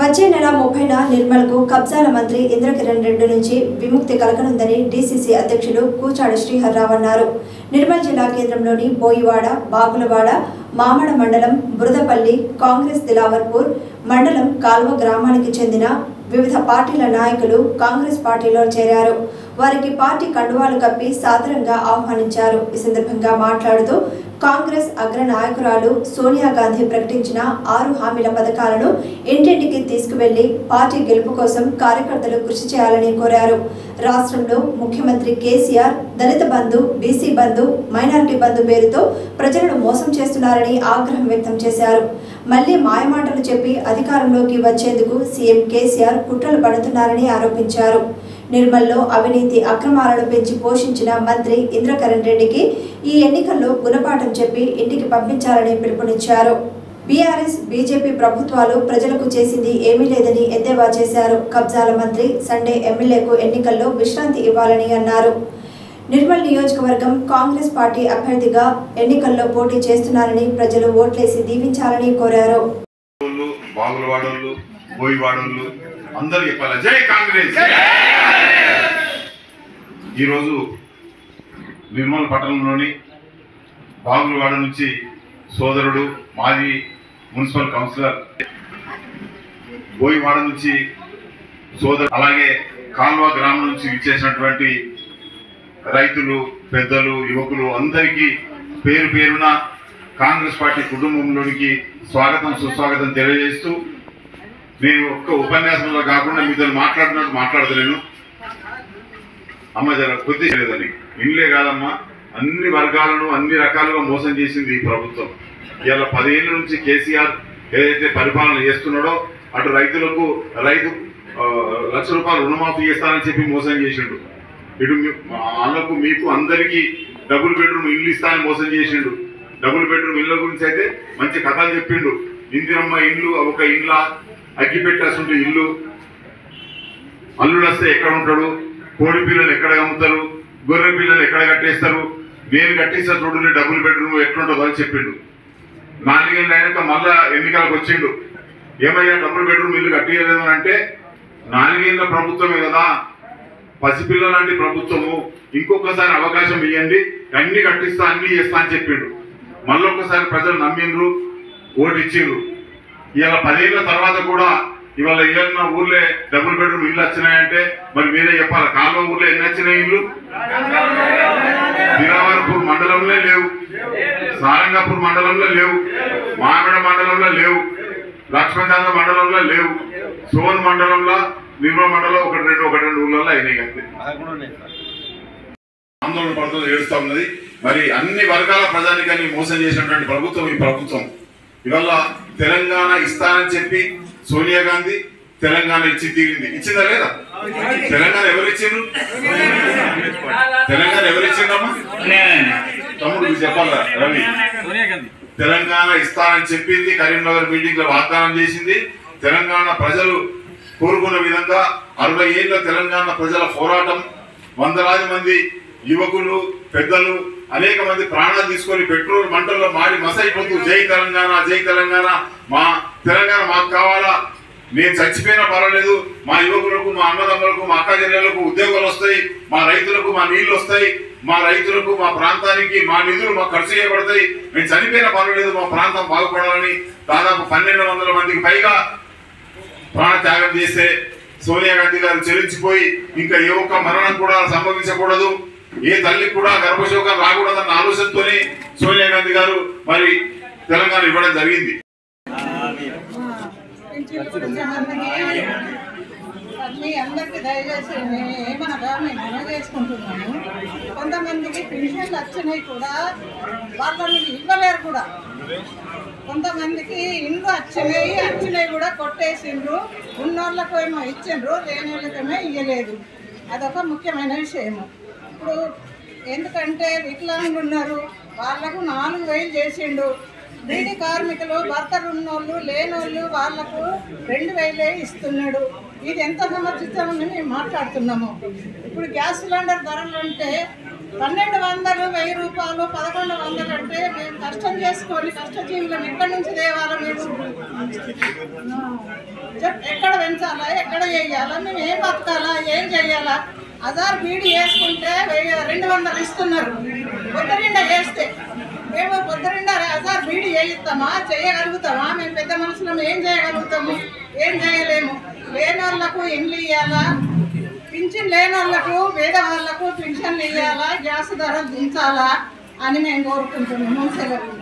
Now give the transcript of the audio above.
వచ్చే నెల ముప్పైన నిర్మల్కు కబ్జాల మంత్రి ఇంద్రకిరణ్ రెడ్డి నుంచి విముక్తి కలగనుందని డీసీసీ అధ్యక్షులు కూచాడు శ్రీహర్రావు అన్నారు. నిర్మల్ జిల్లా కేంద్రంలోని బోయివాడ బాపులవాడ మామడ మండలం బురదపల్లి కాంగ్రెస్ దిలావర్పూర్ మండలం కాల్వ గ్రామానికి చెందిన వివిధ పార్టీల నాయకులు కాంగ్రెస్ పార్టీలో చేరారు. వారికి పార్టీ కండువాలు కప్పి సాదరంగా ఆహ్వానించారు. ఈ సందర్భంగా మాట్లాడుతూ కాంగ్రెస్ అగ్ర నాయకురాలు సోనియా గాంధీ ప్రకటించిన ఆరు హామీల పథకాలను ఇంటింటికి తీసుకువెళ్ళి పార్టీ గెలుపు కోసం కార్యకర్తలు కృషి చేయాలని కోరారు. రాష్ట్రంలో ముఖ్యమంత్రి కేసీఆర్ దళిత బంధు బీసీ బంధు మైనారిటీ బంధు పేరుతో ప్రజలను మోసం చేస్తున్నారని ఆగ్రహం వ్యక్తం చేశారు. మళ్ళీ మాయమాటలు చెప్పి అధికారంలోకి వచ్చేందుకు సీఎం కేసీఆర్ కుట్రలు పడుతున్నారని ఆరోపించారు. నిర్మల్లో అవినీతి అక్రమాలను పెంచి పోషించిన మంత్రి ఇంద్రకరణ్ రెడ్డికి ఈ ఎన్నికల్లో గుణపాఠం చెప్పి ఇంటికి పంపించాలని పిలుపునిచ్చారు. బీఆర్ఎస్ బీజేపీ ప్రభుత్వాలు ప్రజలకు చేసింది ఏమీ లేదని ఎద్దేవా చేశారు. కబ్జాల మంత్రి సండే ఎమ్మెల్యేకు ఎన్నికల్లో విశ్రాంతి ఇవ్వాలని అన్నారు. నిర్మల్ నియోజకవర్గం కాంగ్రెస్ పార్టీ అభ్యర్థిగా ఎన్నికల్లో పోటీ చేస్తున్నారని ప్రజలు ఓట్లేసి దీవించాలని కోరారు. బోయివాడోళ్ళు అందరూ చెప్పాలి జై కాంగ్రెస్! ఈరోజు నిర్మల్ పట్టణంలోని బాగులవాడ నుంచి సోదరుడు మాజీ మున్సిపల్ కౌన్సిలర్ బోయివాడ నుంచి సోదరు అలాగే కాల్వ గ్రామం నుంచి ఇచ్చేసినటువంటి రైతులు పెద్దలు యువకులు అందరికీ పేరు పేరున కాంగ్రెస్ పార్టీ కుటుంబంలోనికి స్వాగతం సుస్వాగతం తెలియజేస్తూ నేను ఒక్క ఉపన్యాసంలో కాకుండా మీతో మాట్లాడినట్టు మాట్లాడతలేను. అమ్మ జర కొద్ది లేదని ఇల్లే కాదమ్మా. అన్ని వర్గాలను అన్ని రకాలుగా మోసం చేసింది ఈ ప్రభుత్వం. ఇవాళ పదేళ్ళ నుంచి కేసీఆర్ ఏదైతే పరిపాలన చేస్తున్నాడో అటు రైతులకు రైతు లక్ష రూపాయలు రుణమాఫీ చేస్తానని చెప్పి మోసం చేసిండు. ఇటు వాళ్ళకు అన్నకు మీకు అందరికీ డబుల్ బెడ్రూమ్ ఇల్లు ఇస్తానని మోసం చేసిండు. డబుల్ బెడ్రూమ్ ఇళ్ళ గురించి అయితే మంచి కథలు చెప్పిండు. ఇందిరమ్మ ఇల్లు ఒక ఇండ్ల అగ్గి పెట్టేస్తుంటే ఇల్లు. అల్లుడు వస్తే ఎక్కడ ఉంటాడు? కోడి పిల్లలు ఎక్కడ అమ్ముతారు? గొర్రె పిల్లలు ఎక్కడ కట్టేస్తారు? నేను కట్టేసిన చూడు డబుల్ బెడ్రూమ్ ఎట్లుంటుందో అని చెప్పిండు. నాలుగేళ్ళు అయినాక మళ్ళా ఎన్నికలకు వచ్చిండు. ఏమయ్యా డబుల్ బెడ్రూమ్ ఇల్లు కట్టియలేదు అని అంటే నాలుగేళ్ళ ప్రభుత్వమే కదా. పసిపిల్ల లాంటి ప్రభుత్వము. ఇంకొకసారి అవకాశం ఇవ్వండి అన్ని కట్టిస్తా అన్ని చేస్తా అని చెప్పిండు. మళ్ళొకసారి ప్రజలు నమ్మిండ్రు. ఓటు ఇచ్చిండ్రు ఇవాళ పదేళ్ళ తర్వాత కూడా ఇవాళ ఏమన్నా ఊర్లే డబుల్ బెడ్రూమ్ ఇల్లు వచ్చినాయంటే మరి మీరే చెప్పాలి. కాలువ ఊర్లో ఎన్ని వచ్చినాయి ఇల్లు? దిరావరపూర్ మండలంలో లేవు. సారంగాపూర్ మండలంలో లేవు. మామిడ మండలంలో లేవు. లక్ష్మణచంద్ర మండలంలో లేవు. సోన్ మండలంలో నిర్మల మండలం ఒకటి రెండు ఒకటి రెండు ఊళ్ళల్లో అయినాయి అంతే. ఆందోళన పడుతుంది ఏడుస్తా ఉన్నది. మరి అన్ని వర్గాల ప్రజానికాన్ని మోసం చేసినటువంటి ప్రభుత్వం ఈ ప్రభుత్వం. ఇవల్ల తెలంగాణ ఇస్తానని చెప్పి సోనియా గాంధీ తెలంగాణ ఇచ్చి తీరింది. ఇచ్చిందా లేదా? తెలంగాణ ఎవరు ఇచ్చిండ్రు? తెలంగాణ ఎవరు ఇచ్చిండ్రమ్మా? తమ్ముడు చెప్పాలా రవి. తెలంగాణ ఇస్తానని చెప్పింది కరీంనగర్ మీటింగ్లో వాగ్దానం చేసింది. తెలంగాణ ప్రజలు కోరుకున్న విధంగా అరవై ఏళ్ళ తెలంగాణ ప్రజల పోరాటం వందలాది మంది యువకులు పెద్దలు అనేక మంది ప్రాణాలు తీసుకొని పెట్రోల్ మంటల్లో మాడి మసైపోతూ జై తెలంగాణ జై తెలంగాణ. మా తెలంగాణ మాకు కావాలా? నేను చచ్చిపోయినా పర్వాలేదు. మా యువకులకు మా అన్నదమ్ములకు మా అక్క చెల్లెలకు ఉద్యోగాలు వస్తాయి. మా రైతులకు మా నీళ్ళు వస్తాయి. మా రైతులకు మా ప్రాంతానికి మా నిధులు మాకు ఖర్చు చేయబడతాయి. మేము చనిపోయినా పర్వాలేదు. మా ప్రాంతం బాగుపడాలని దాదాపు పన్నెండు వందల మందికి పైగా ప్రాణ త్యాగం చేస్తే సోనియా గాంధీ గారు చెల్లించిపోయి ఇంకా ఏ ఒక్క మరణం కూడా సంభవించకూడదు. ఏ తల్లికి కూడా గర్భశోకం రాకూడదన్న ఆలోచనతోనే సోనియా గాంధీ గారు మరి తెలంగాణ ఇవ్వడం జరిగింది. మీ అందరికి దయచేసి ఏమనగా మేము మనం చేసుకుంటున్నాము కొంతమందికి పెన్షన్లు వచ్చినాయి కూడా వాళ్ళని ఇవ్వలేరు కూడా. కొంతమందికి ఇండ్లు వచ్చినాయి వచ్చినాయి కూడా కొట్టేసిండ్రు. ఉన్నోళ్ళకు ఏమో ఇచ్చిండ్రు లేని వాళ్ళకేమో ఇవ్వలేదు అదొక ముఖ్యమైన విషయము. ఇప్పుడు ఎందుకంటే వికలాంగులు ఉన్నారు. వాళ్ళకు నాలుగు వేలు చేసిండు. బీడి కార్మికులు భర్తలు ఉన్నోళ్ళు లేనోళ్ళు వాళ్ళకు రెండు వేలే ఇస్తున్నాడు. ఇది ఎంత సమర్థితమని మేము మాట్లాడుతున్నాము. ఇప్పుడు గ్యాస్ సిలిండర్ ధరలు అంటే పన్నెండు వందలు వెయ్యి రూపాయలు పదకొండు వందలు అంటే మేము కష్టం చేసుకొని కష్టజీవులను ఎక్కడి నుంచి దేవాలో మేము? ఎక్కడ పెంచాలా ఎక్కడ చేయాలా మేము ఏం బతకాలా ఏం చేయాలా? హజార్ బీడీ వేసుకుంటే వెయ్యి- రెండు వందలు ఇస్తున్నారు. పొద్దురిండా వేస్తే మేము పొద్దురిండా హజార్ బీడీ చేయిస్తామా చేయగలుగుతామా? మేము పెద్ద మనుషులం ఏం చేయగలుగుతాము? ఏం చేయలేము. లేని వాళ్ళకు ఇండ్లు ఇవ్వాలా పింఛన్ లేని వాళ్ళకు పేద వాళ్ళకు పింఛన్లు ఇవ్వాలా గ్యాస్ ధరలు దించాలా? అని మేము కోరుకుంటున్నాము. సెలవు.